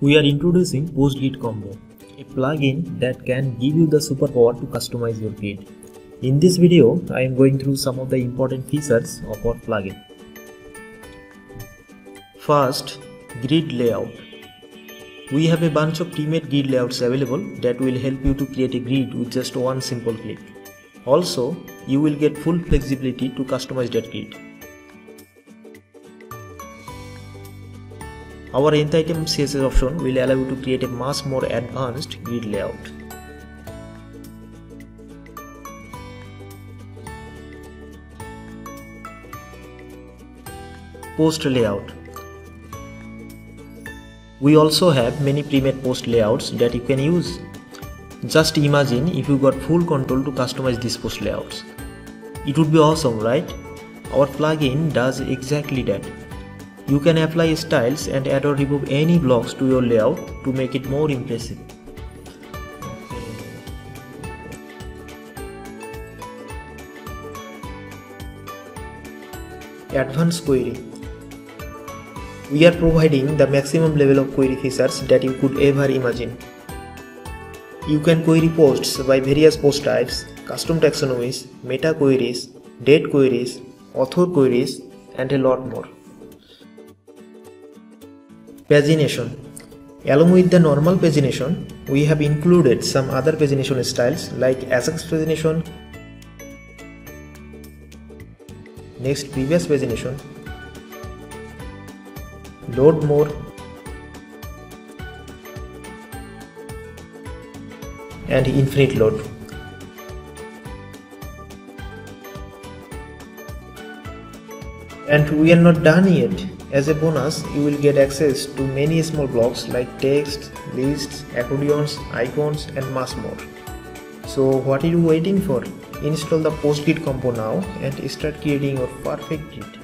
We are introducing PostGrid Combo, a plugin that can give you the superpower to customize your grid. In this video, I am going through some of the important features of our plugin. First, grid layout. We have a bunch of pre-made grid layouts available that will help you to create a grid with just one simple click. Also, you will get full flexibility to customize that grid. Our nth item CSS option will allow you to create a much more advanced grid layout. Post layout. We also have many pre-made post layouts that you can use. Just imagine if you got full control to customize these post layouts. It would be awesome, right? Our plugin does exactly that. You can apply styles and add or remove any blocks to your layout to make it more impressive. Advanced query. We are providing the maximum level of query features that you could ever imagine. You can query posts by various post types, custom taxonomies, meta queries, date queries, author queries, and a lot more. Pagination Along with the normal pagination, we have included some other pagination styles like Ajax pagination, next previous pagination, load more, and infinite load. And we are not done yet. As a bonus, you will get access to many small blocks like text, lists, accordions, icons and much more. So what are you waiting for? Install the PostGrid combo now and start creating your perfect grid.